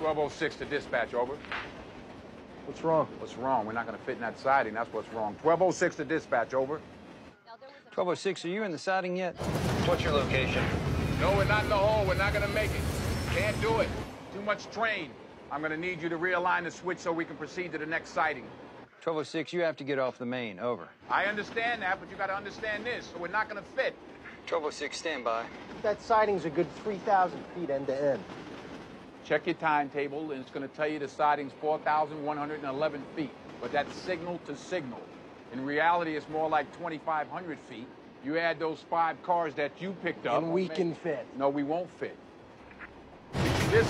1206 to dispatch, over. What's wrong? What's wrong? We're not going to fit in that siding. That's what's wrong. 1206 to dispatch, over. 1206, are you in the siding yet? What's your location? No, we're not in the hole. We're not going to make it. Can't do it. Too much train. I'm going to need you to realign the switch so we can proceed to the next siding. 1206, you have to get off the main. Over. I understand that, but you got to understand this. So we're not going to fit. 1206, stand by. That siding's a good 3,000 feet end to end. Check your timetable, and it's going to tell you the siding's 4,111 feet. But that's signal to signal. In reality, it's more like 2,500 feet. You add those five cars that you picked up. And we can fit. No, we won't fit.